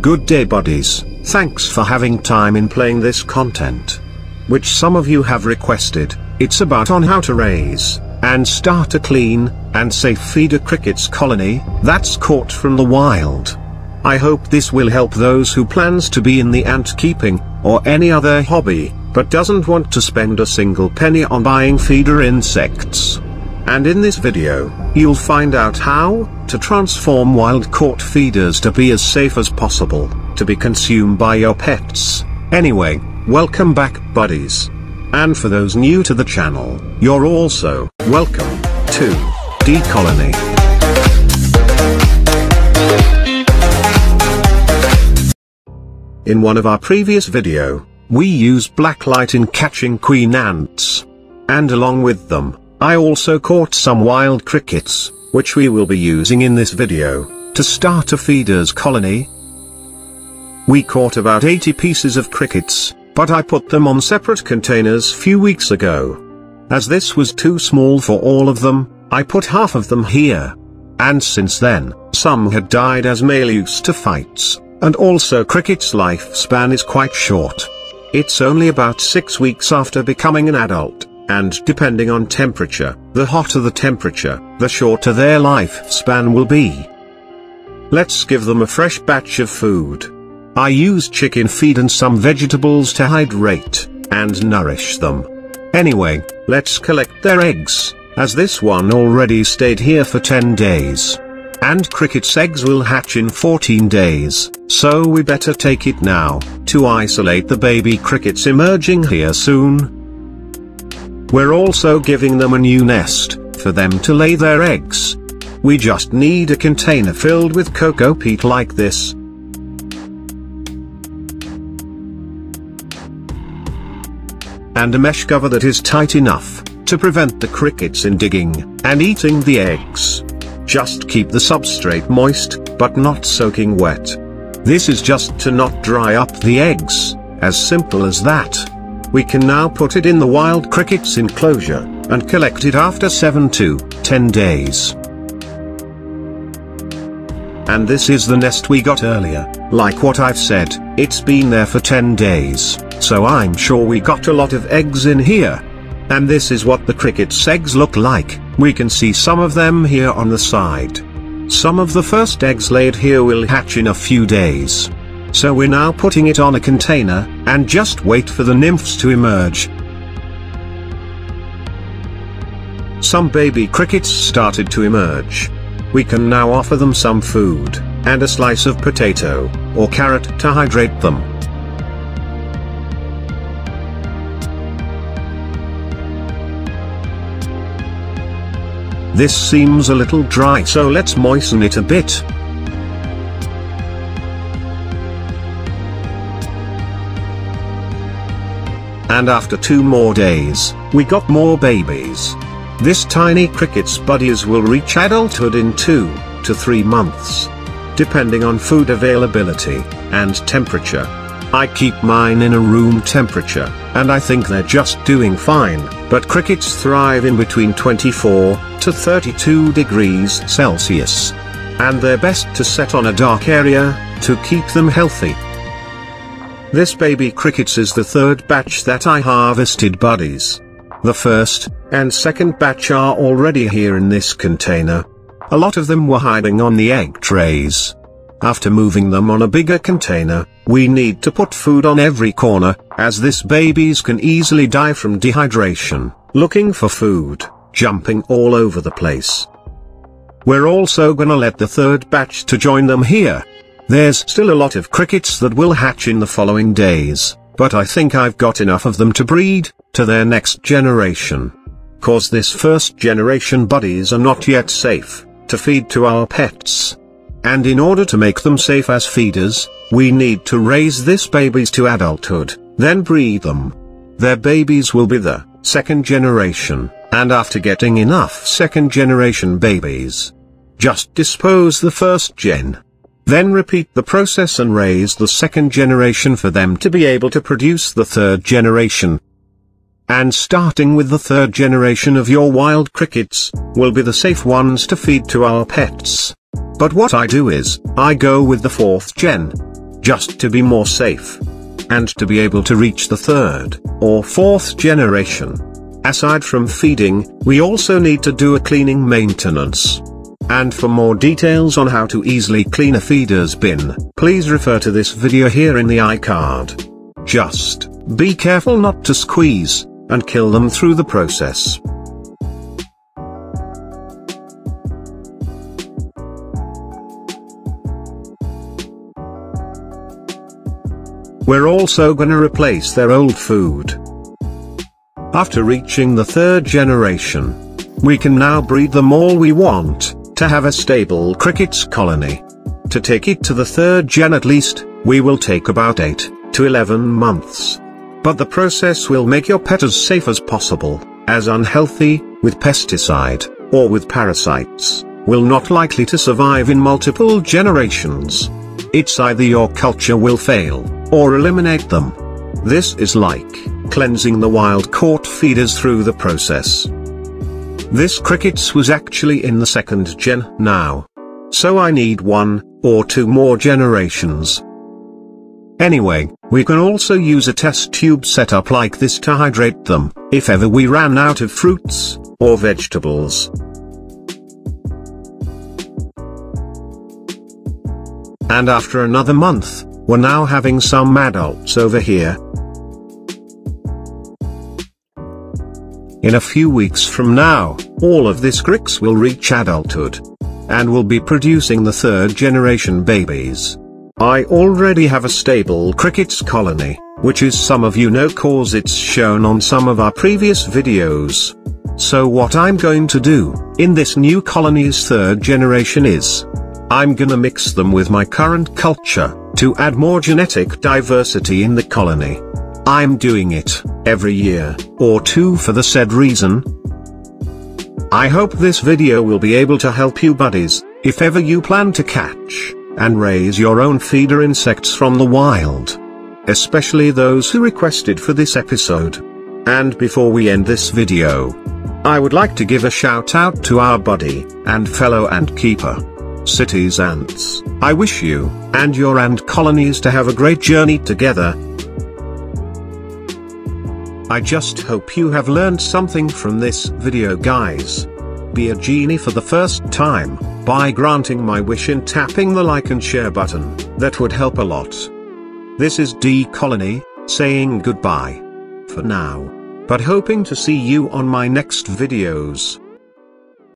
Good day buddies, thanks for having time in playing this content. Which some of you have requested, it's about on how to raise, and start a clean, and safe feeder crickets colony, that's caught from the wild. I hope this will help those who plans to be in the ant keeping, or any other hobby, but doesn't want to spend a single penny on buying feeder insects. And in this video, you'll find out how to transform wild caught feeders to be as safe as possible, to be consumed by your pets. Anyway, welcome back buddies. And for those new to the channel, you're also welcome to D Colony. In one of our previous video, we used blacklight in catching queen ants. And along with them, I also caught some wild crickets, which we will be using in this video, to start a feeders colony. We caught about 80 pieces of crickets, but I put them on separate containers few weeks ago. As this was too small for all of them, I put half of them here. And since then, some had died as male used to fights, and also cricket's lifespan is quite short. It's only about 6 weeks after becoming an adult and depending on temperature, the hotter the temperature, the shorter their lifespan will be. Let's give them a fresh batch of food. I use chicken feed and some vegetables to hydrate and nourish them. Anyway, let's collect their eggs, as this one already stayed here for 10 days. And cricket's eggs will hatch in 14 days, so we better take it now, to isolate the baby crickets emerging here soon. We're also giving them a new nest, for them to lay their eggs. We just need a container filled with cocoa peat like this. And a mesh cover that is tight enough, to prevent the crickets in digging, and eating the eggs. Just keep the substrate moist, but not soaking wet. This is just to not dry up the eggs, as simple as that. We can now put it in the wild cricket's enclosure, and collect it after 7 to 10 days. And this is the nest we got earlier, like what I've said, it's been there for 10 days, so I'm sure we got a lot of eggs in here. And this is what the cricket's eggs look like, we can see some of them here on the side. Some of the first eggs laid here will hatch in a few days. So we're now putting it on a container, and just wait for the nymphs to emerge. Some baby crickets started to emerge. We can now offer them some food, and a slice of potato, or carrot to hydrate them. This seems a little dry so let's moisten it a bit. And after two more days, we got more babies. This tiny cricket's buddies will reach adulthood in two to three months. Depending on food availability and temperature. I keep mine in a room temperature, and I think they're just doing fine, but crickets thrive in between 24 to 32 degrees Celsius. And they're best to set on a dark area, to keep them healthy. This baby crickets is the third batch that I harvested buddies. The first, and second batch are already here in this container. A lot of them were hiding on the egg trays. After moving them on a bigger container, we need to put food on every corner, as this babies can easily die from dehydration, looking for food, jumping all over the place. We're also gonna let the third batch to join them here, there's still a lot of crickets that will hatch in the following days, but I think I've got enough of them to breed, to their next generation. Cause this first generation buddies are not yet safe, to feed to our pets. And in order to make them safe as feeders, we need to raise this babies to adulthood, then breed them. Their babies will be the second generation, and after getting enough second generation babies, just dispose the first gen. Then repeat the process and raise the second generation for them to be able to produce the third generation. And starting with the third generation of your wild crickets, will be the safe ones to feed to our pets. But what I do is, I go with the fourth gen. just to be more safe. And to be able to reach the third, or fourth generation. Aside from feeding, we also need to do a cleaning maintenance. And for more details on how to easily clean a feeder's bin, please refer to this video here in the iCard. Just, be careful not to squeeze, and kill them through the process. We're also gonna replace their old food. After reaching the third generation, we can now breed them all we want, to have a stable crickets colony. To take it to the third gen at least, we will take about 8 to 11 months. But the process will make your pet as safe as possible, as unhealthy, with pesticide, or with parasites, will not likely to survive in multiple generations. It's either your culture will fail, or eliminate them. This is like cleansing the wild caught feeders through the process. This crickets was actually in the second gen now. So I need one, or two more generations. Anyway, we can also use a test tube setup like this to hydrate them, if ever we ran out of fruits, or vegetables. And after another month, we're now having some adults over here. In a few weeks from now, all of this cricks will reach adulthood. And will be producing the third generation babies. I already have a stable crickets colony, which is some of you know cause it's shown on some of our previous videos. So what I'm going to do, in this new colony's third generation is, I'm gonna mix them with my current culture, to add more genetic diversity in the colony. I'm doing it, every year, or two for the said reason. I hope this video will be able to help you buddies, if ever you plan to catch, and raise your own feeder insects from the wild. Especially those who requested for this episode. And before we end this video, I would like to give a shout out to our buddy, and fellow ant keeper, cities ants. I wish you, and your ant colonies to have a great journey together. I just hope you have learned something from this video guys. Be a genie for the first time, by granting my wish and tapping the like and share button, that would help a lot. This is D Colony, saying goodbye. For now. But hoping to see you on my next videos.